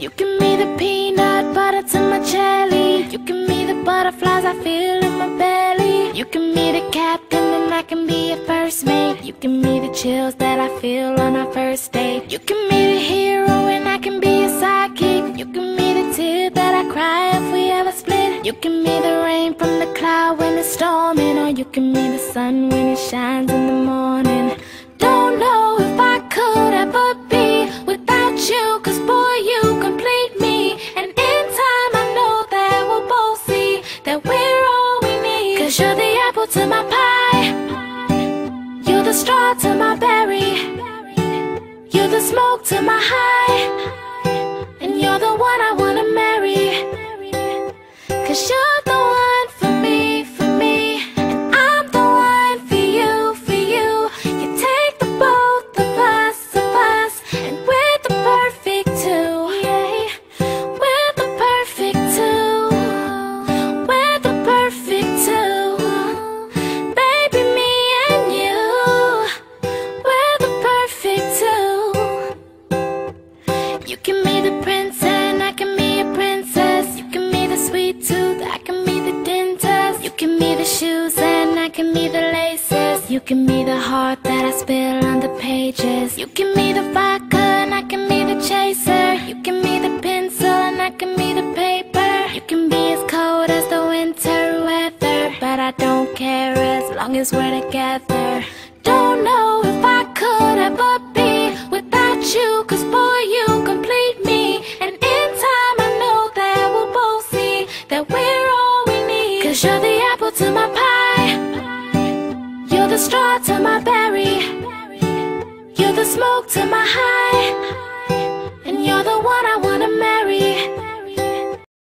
You can be the peanut butter to my jelly. You can be the butterflies I feel in my belly. You can be the captain and I can be your first mate. You can be the chills that I feel on our first date. You can be the hero and I can be your sidekick. You can be the tear that I cry if we ever split. You can be the rain from the cloud when it's storming Or you can be the sun when it shines in the morning. To my pie, you're the straw to my berry, you're the smoke to my high, and you're the one I wanna marry. Cause you're can be the laces. You can be the heart that I spill on the pages. You can be the vodka and I can be the chaser. You can be the pencil and I can be the paper. You can be as cold as the winter weather. But I don't care as long as we're together. Don't know if I could ever be without you, cause boy, you complete me. And in time, I know that we'll both see that we're all we need. Cause you're the apple to my pie, straw to my berry, you're the smoke to my high.